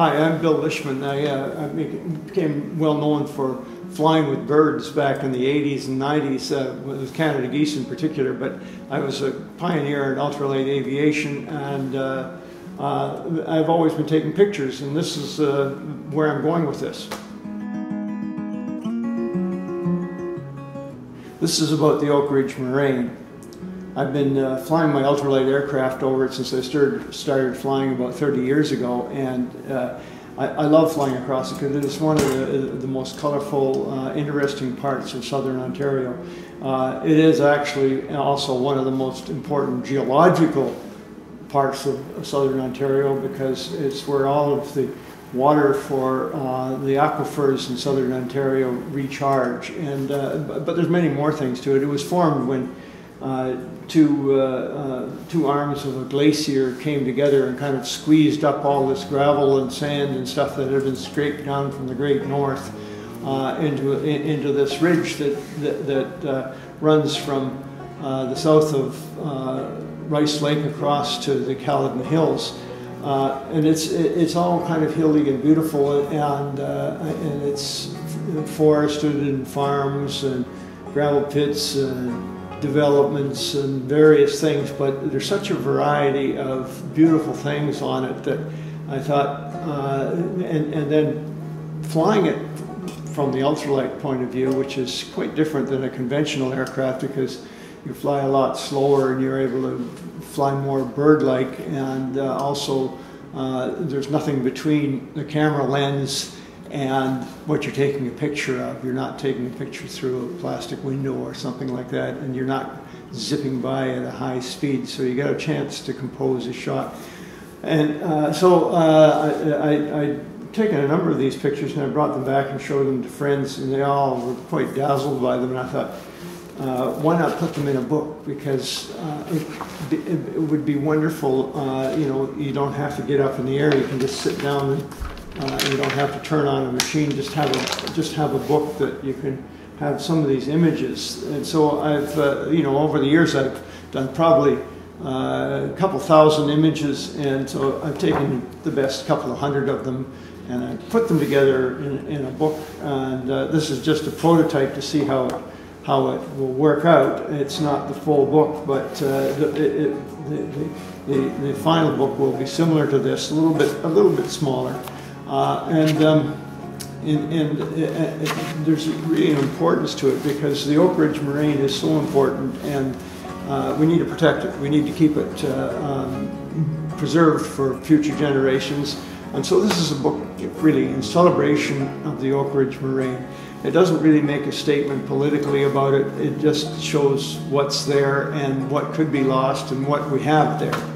Hi, I'm Bill Lishman. I, uh, I became well known for flying with birds back in the 80s and 90s, uh, with Canada geese in particular, but I was a pioneer in ultralight aviation and uh, uh, I've always been taking pictures and this is uh, where I'm going with this. This is about the Oak Ridge Moraine. I've been uh, flying my ultralight aircraft over it since I started, started flying about 30 years ago, and uh, I, I, love flying across it because it is one of the, the most colorful, uh, interesting parts of southern Ontario. Uh, it is actually also one of the most important geological parts of, southern Ontario because it's where all of the water for uh, the aquifers in southern Ontario recharge. And, uh, but there's many more things to it. It was formed when two, uh, uh, two arms of a glacier came together and kind of squeezed up all this gravel and sand and stuff that had been scraped down from the great north uh, into, in, into this ridge that, that, that runs from the south of Rice Lake across to the Caledon Hills. Uh, and it's it's all kind of hilly and beautiful, and uh, and it's forested and farms and gravel pits and developments and various things, but there's such a variety of beautiful things on it that I thought, uh, and, and then flying it from the ultralight point of view, which is quite different than a conventional aircraft because you fly a lot slower and you're able to fly more bird-like and uh, also uh, there's nothing between the camera lens and what you're taking a picture of. You're not taking a picture through a plastic window or something like that, and you're not zipping by at a high speed, so you get a chance to compose a shot. And uh, so uh, I, I, I'd taken a number of these pictures and I brought them back and showed them to friends, and they all were quite dazzled by them, and I thought, uh, why not put them in a book? Because uh, it, it, it, would be wonderful. Uh, you know, you don't have to get up in the air. You can just sit down and uh, you don't have to turn on a machine. Just have a just have a book that you can have some of these images. And so I've uh, you know over the years I've done probably uh, a couple thousand images, and so I've taken the best couple of hundred of them and I put them together in, in a book. And uh, this is just a prototype to see how it, how it will work out. It's not the full book, but uh, the, it, the, the, the, final book will be similar to this, a little bit a little bit smaller. Uh, and, um, and, and uh, uh, there's really an importance to it because the Oak Ridge Moraine is so important and uh, we need to protect it. We need to keep it uh, um, preserved for future generations. And so this is a book really in celebration of the Oak Ridge Moraine. It doesn't really make a statement politically about it. It just shows what's there and what could be lost and what we have there.